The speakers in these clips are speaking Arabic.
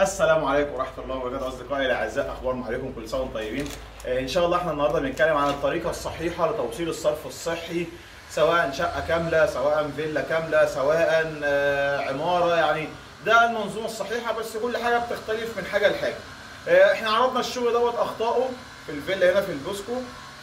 السلام عليكم ورحمة الله وبركاته أصدقائي الأعزاء أخباركم عليكم؟ كل سنة وأنتم طيبين؟ آه، إن شاء الله إحنا النهارده بنتكلم عن الطريقة الصحيحة لتوصيل الصرف الصحي سواء شقة كاملة سواء فيلا كاملة سواء آه، عمارة يعني ده المنظومة الصحيحة بس كل حاجة بتختلف من حاجة لحاجة. آه، إحنا عرضنا الشغل دوت أخطائه في الفيلا هنا في البوسكو.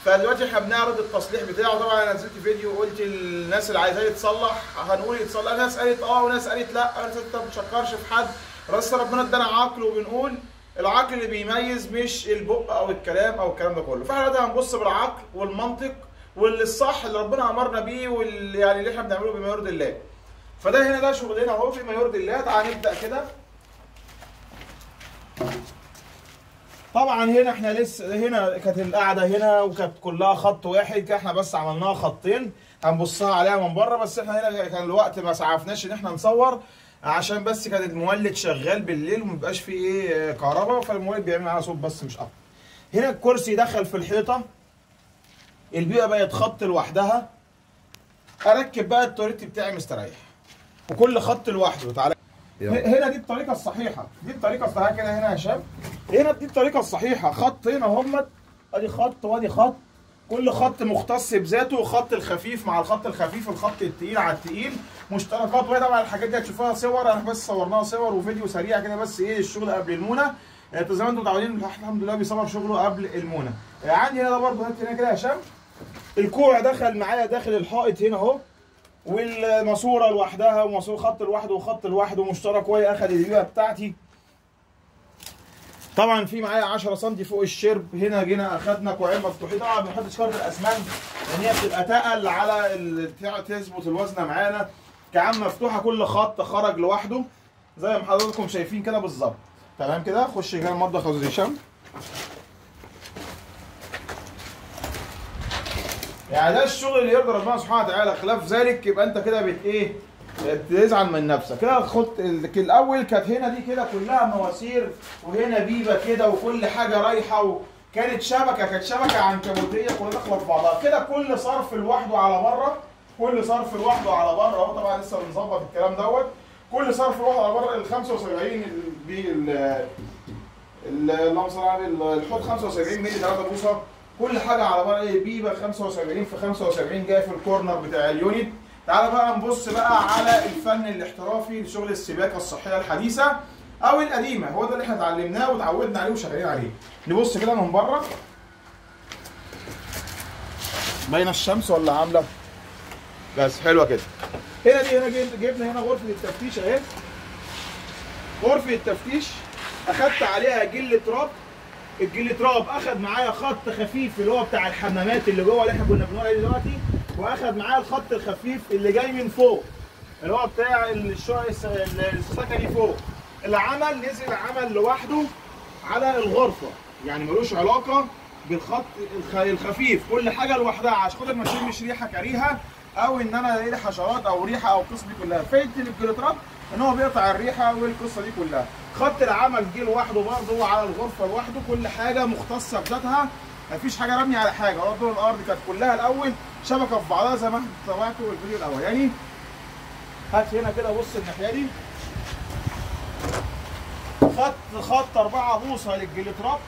فدلوقتي إحنا بنعرض التصليح بتاعه. طبعا أنا نزلت فيديو وقلت الناس اللي عايزاه يتصلح هنقول يتصلح. ناس قالت آه وناس قالت لا. ناس انت ما بتشكرش في حد. بس ربنا ادانا عقل وبنقول العقل اللي بيميز مش البق أو الكلام أو الكلام ده كله. فاحنا دلوقتي هنبص بالعقل والمنطق واللي الصح اللي ربنا أمرنا بيه واللي يعني اللي إحنا بنعمله بما يرضي الله. فده هنا ده شغلنا أهو بما يرضي الله. تعالى نبدأ كده. طبعا هنا إحنا لسه هنا كانت القعدة هنا وكانت كلها خط واحد إحنا بس عملناها خطين. هنبصها عليها من بره بس إحنا هنا كان الوقت ما سعفناش إن إحنا نصور عشان بس كان المولد شغال بالليل ومبقاش فيه إيه كهرباء فالمولد بيعمل على صوت بس مش أكتر. هنا الكرسي دخل في الحيطة. البيئة بقت خط لوحدها. أركب بقى التوريت بتاعي مستريح. وكل خط لوحده تعالى. هنا دي الطريقة الصحيحة. دي الطريقة الصحيحة كده هنا يا هشام. هنا دي الطريقة الصحيحة. خط هنا همت ادي خط وادي خط. كل خط مختص بذاته خط الخفيف مع الخط الخفيف الخط التقيل على التقيل. مشتركات وهي طبعا الحاجات دي هتشوفوها صور. أنا بس صورناها صور وفيديو سريع كده بس إيه الشغل قبل المونة. أنتوا زي ما أنتم متعودين الحمد لله بيصور شغله قبل المونة. آه، عندي هنا ده برضه هات هنا كده يا هشام. الكوع دخل معايا داخل الحائط هنا أهو. والماسورة لوحدها وماسورة خط لوحده وخط لوحده. مشترك وهي اخد البيئه بتاعتي. طبعا في معايا 10 سم فوق الشرب. هنا جينا أخدنا كوعين مفتوحين. طبعا ما بنحطش الاسمنت لأن هي بتبقى تقل على ال- تع- تظبط الوزن معانا. كعام مفتوحة كل خط خرج لوحده. زي ما حضراتكم شايفين كده بالظبط. تمام كده؟ خش كده المطبخ يا أستاذ هشام. يعني ده الشغل اللي يرضي ربنا سبحانه وتعالى. خلاف ذلك يبقى أنت كده بت إيه؟ تزعل من نفسك. كده خد ال- الأول كانت هنا دي كده كلها مواسير وهنا بيبة كده وكل حاجة رايحة وكانت شبكة كانت شبكة عنكبوتيه كلها داخله في بعضها. كده كل صرف لوحده على بره كل صرف لوحده على بره. اهو طبعا لسه بنظبط الكلام دوت. كل صرف لوحده على بره ال 75 ال- بي ال ال- اللهم صل على الحوض 75 مللي 3 بوصة. كل حاجة على بره. إيه بيبة 75 في 75 جاية في ال corner بتاع ال unit. تعالى بقى نبص بقى على الفن الاحترافي لشغل السباكه الصحية الحديثة أو القديمة. هو ده اللي إحنا اتعلمناه وتعودنا عليه وشغالين عليه. نبص كده من بره. باينه الشمس ولا عاملة؟ بس حلوة كده. هنا دي هنا جبنا هنا غرفة التفتيش أهي. غرفة التفتيش أخدت عليها جل تراب الجل تراب أخد معايا خط خفيف اللي هو بتاع الحمامات اللي جوه اللي إحنا كنا بنقول عليه دلوقتي. واخد معايا الخط الخفيف اللي جاي من فوق. اللي هو بتاع السكني فوق. العمل نزل عمل لوحده على الغرفة. يعني ملوش علاقة بالخط الخ- الخفيف. كل حاجة لوحدها. عشان خاطر ما اشمش ريحه كريهه أو إن أنا ألاقي حشرات أو ريحة أو القصة دي كلها. فايده الجليترات إن هو بيقطع الريحة والقصة دي كلها. خط العمل جه لوحده برضه على الغرفة لوحده. كل حاجة مختصة بذاتها. مفيش حاجة رمي على حاجة. هو دور الأرض كانت كلها الأول شبكة في بعضها زي ما أنتم سمعتوا الفيديو الاولاني هات هنا كده بص الناحية دي. خط خط 4 بوصة للجليتراب